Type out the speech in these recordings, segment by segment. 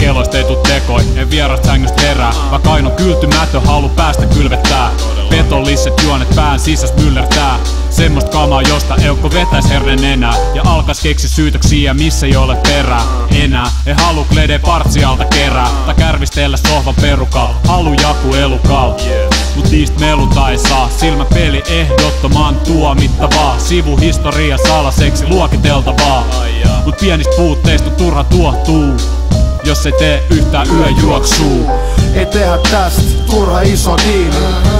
Keloista ei tuu tekoi, en vierasta sängystä herää. Vaikka aino kyltymätö halu päästä kylvettää. Petolliset juonet pään sisäs myllertää Semmoista kamaa, josta eukko vetäis hernen enää. Ja alkas keksi syytöksiä, missä ei ole perää Enää, en halu klede partsialta kerää Tai kärvistellä sohvan perukal. Halu jaku elukal. Mut niistä meluta ei saa. Silmä peli ehdottoman tuomittavaa. Sivu historia salaseksi luokiteltavaa. Mut pienistä puutteista turha tuohtuu jos ei tee yhtään yöjuoksuu Ei tehdä tästä turha iso diili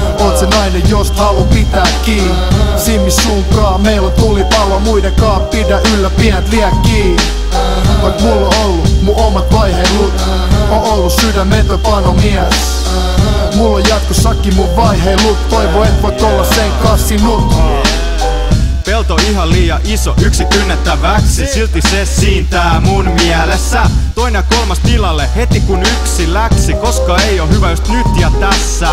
se nainen, josta halu pitää kiinni. Simmi sunkaa, meillä on tulipallo Muiden kaa pidä yllä pienet liekkiin Vaik mulla on ollut mun omat vaiheilut On ollut sydämetön pano mies. Mulla on jatkossakin mun vaiheilut Toivo et voit olla sen kassinut Pelto ihan liian iso yksi kynnettäväksi Silti se siintää mun mielessä. Toinen kolmas tilalle heti kun yksi läksi. Koska ei oo hyvä just nyt ja tässä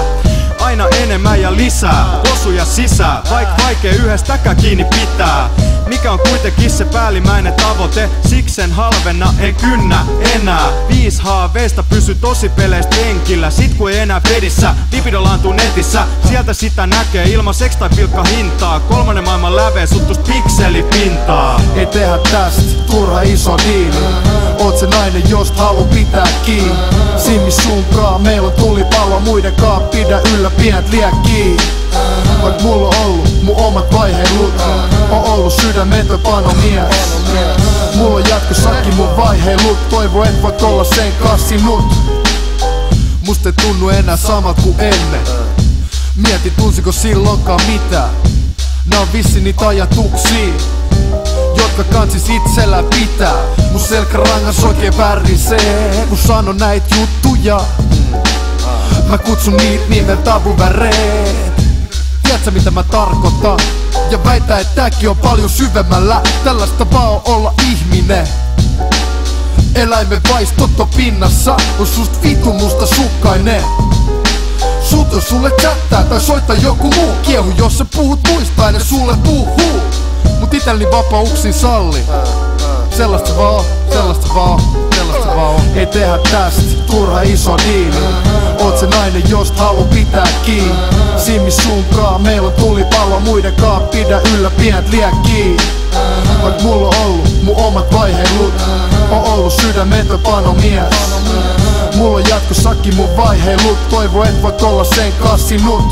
Aina enemmän ja lisää, osuja sisään Vaik vaikea yhdestäkään kiinni pitää. Mikä on kuitenkin se päällimmäinen tavoite? Siksen halvenna en kynnä enää. Viis haaveista pysy tosi peleistä penkillä Sit kun ei enää pedissä, libido laantuu netissä. Sieltä sitä näkee ilman seks tai pilkka hintaa Kolmannen maailman lävee suttust pikselipintaa. Ei tehdä tästä turha iso diili. Oot se nainen, josta halu pitää kiinni. Simmi sunkaa, meillä on tulipallo Muiden kaa pidä yllä pienet liekkiin Vaik mulla on ollut mun omat vaiheilut On ollut pano mies. Mulla on jatkossakin mun vaiheilut Toivo et voit olla sen kassinut Musta ei tunnu enää samat kuin ennen. Mieti tunsiko silloinkaan mitään. Nää on vissi niitä ajatuksia jotka kansis itsellä pitää. Mun selkärangas oikein värisee Kun sanon näit juttuja. Mä kutsun niitä nimeltä avuväreet Tiedätkö mitä mä tarkoitan? Ja väitä, että tääkin on paljon syvemmällä. Tällaista vaan on olla ihminen. Eläimen vaistot on pinnassa. On sust vitu musta sukkainen. Sut jos sulle chattaa tai soittaa joku muu Kiehu jos sä puhut muista ne sulle puhuu Mut itelleni vapauksin salli. Sellaista vaan, sellaista vaan, sellaista vaan. Ei tehdä tästä turha iso diili. Oot se nainen, josta halu pitää kiinni. Simmi sunkaa, meillä on tulipallo. Muiden kaa pidä yllä pienet liekkiin Vaik mulla on ollut mun omat vaiheilut On ollut sydämetön pano mies Mulla on jatkossakin mun vaiheilut Toivo et voit olla sen kassinut